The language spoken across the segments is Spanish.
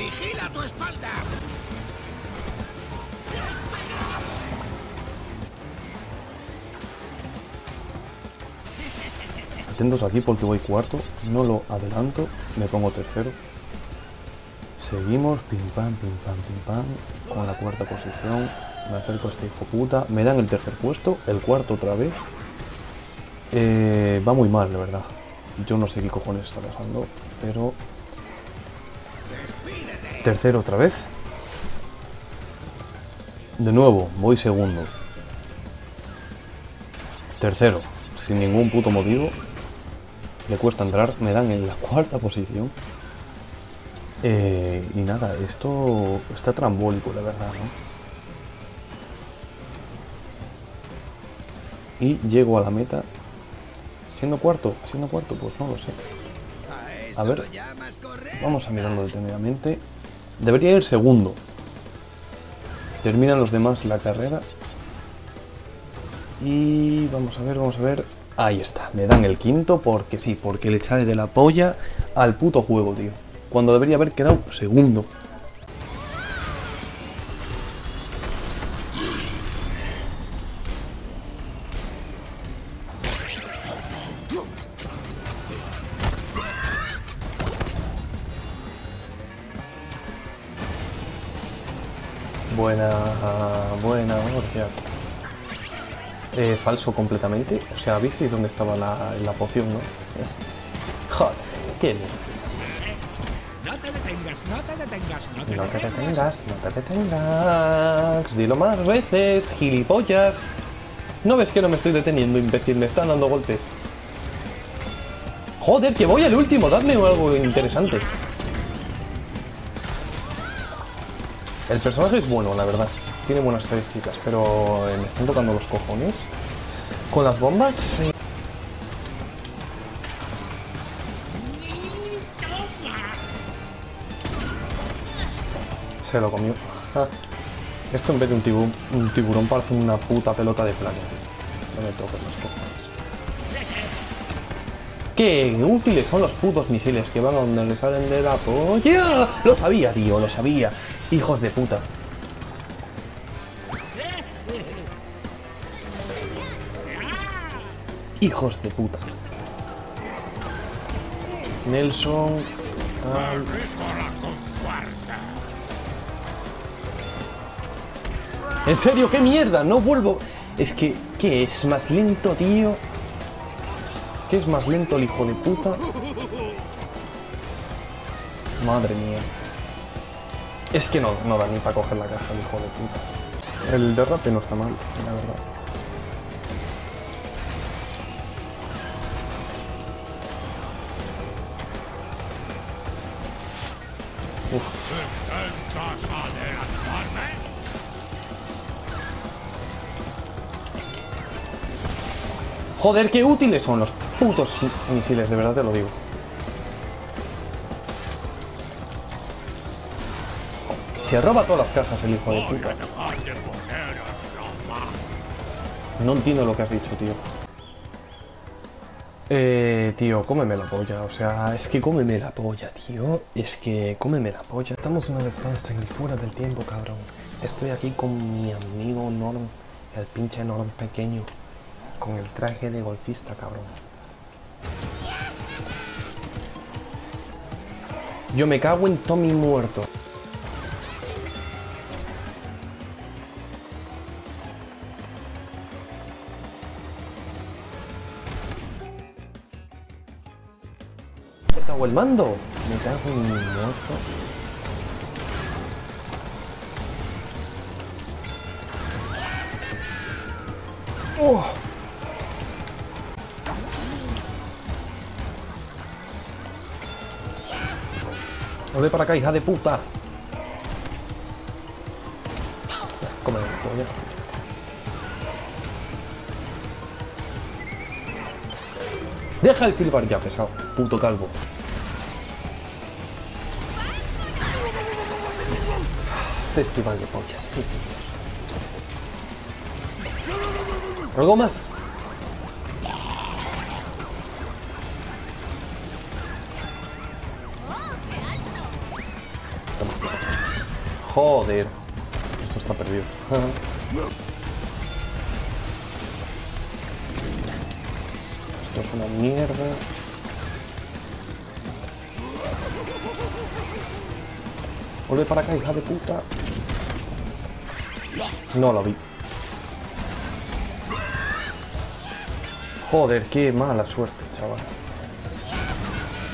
¡Vigila tu espalda! Atentos aquí porque voy cuarto, no lo adelanto, me pongo tercero. Seguimos, pim pam, pim pam, pim pam, con la cuarta posición. Me acerco a este hijo puta, me dan el tercer puesto, el cuarto otra vez. Eh, va muy mal, la verdad. Yo no sé qué cojones está pasando, pero... Tercero otra vez. De nuevo, voy segundo. Tercero, sin ningún puto motivo. Le cuesta entrar, me dan en la cuarta posición. Eh, y nada, esto está trambólico, la verdad, ¿no? Y llego a la meta. Siendo cuarto, siendo cuarto, pues no lo sé. A ver, vamos a mirarlo detenidamente. Debería ir segundo. Terminan los demás la carrera. Y vamos a ver, vamos a ver. Ahí está, me dan el quinto porque sí, porque le sale de la polla al puto juego, tío. Cuando debería haber quedado segundo. Buena, buena, Borgia. Eh, falso completamente. O sea, ¿visteis dónde estaba la, la poción, no? Joder, qué. No te detengas, no te detengas, no te No te detengas. detengas, no te detengas. Dilo más veces, gilipollas. ¿No ves que no me estoy deteniendo, imbécil? Me están dando golpes. Joder, que voy al último. Dadme algo interesante. El personaje es bueno, la verdad. Tiene buenas estadísticas, pero eh, me están tocando los cojones. Con las bombas... Se lo comió. Ah. Esto en vez de un tiburón, un tiburón parece una puta pelota de playa, tío. No me toques los cojones. Qué útiles son los putos misiles que van a donde le salen de la polla. Lo sabía, tío, lo sabía. Hijos de puta. Hijos de puta. Nelson. ¿En serio? ¿Qué mierda? No vuelvo. Es que, ¿qué es más lento, tío? ¿Qué es más lento el hijo de puta? Madre mía. Es que no, no da ni para coger la caja hijo de puta. El derrape no está mal, la verdad. Uf. Joder, qué útiles son los putos misiles, de verdad te lo digo. Se roba todas las cajas el hijo de puta. No entiendo lo que has dicho, tío. Eh, tío, cómeme la polla. O sea, es que cómeme la polla, tío. Es que cómeme la polla. Estamos una vez más en el fuera del tiempo, cabrón. Estoy aquí con mi amigo Norm, el pinche Norm pequeño. Con el traje de golfista, cabrón. Yo me cago en Tommy muerto. Cago el mando. Me cago en mi muerto. Oh. Volve para acá, hija de puta. Come polla. Deja de silbar ya, pesado. Puto calvo. Festival de pollas, sí, sí. ¿Algo más? Joder. Esto está perdido. Esto es una mierda. Vuelve para acá, hija de puta. No lo vi. Joder, qué mala suerte, chaval.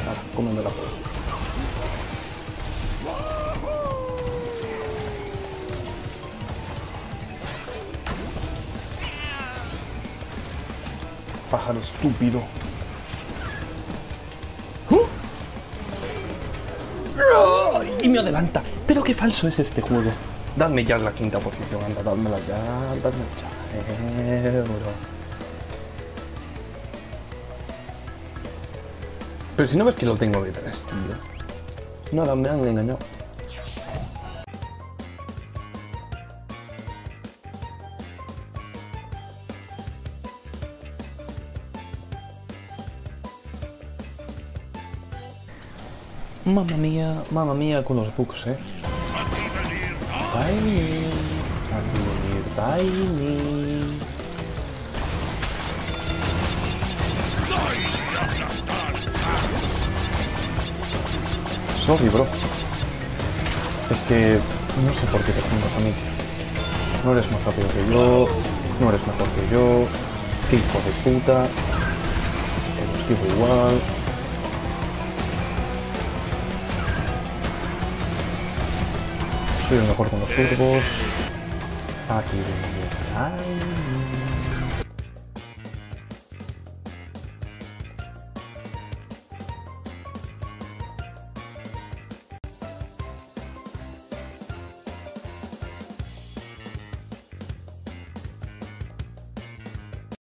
Ahora, cómeme la polla. Pájaro estúpido. Y me adelanta. Pero qué falso es este juego. Dadme ya la quinta posición, anda, dádmela ya, dádmela ya. Pero si no ves que lo tengo detrás, tío. Nada, me han engañado. Mamma mía, mamma mía con los bugs, eh. Tiny, Tiny. Sorry, bro. Es que no sé por qué te juntas a mí. No eres más rápido que yo, no eres mejor que yo. Qué hijo de puta. Te というのがこれそのスポーツボースパーティーで見えない。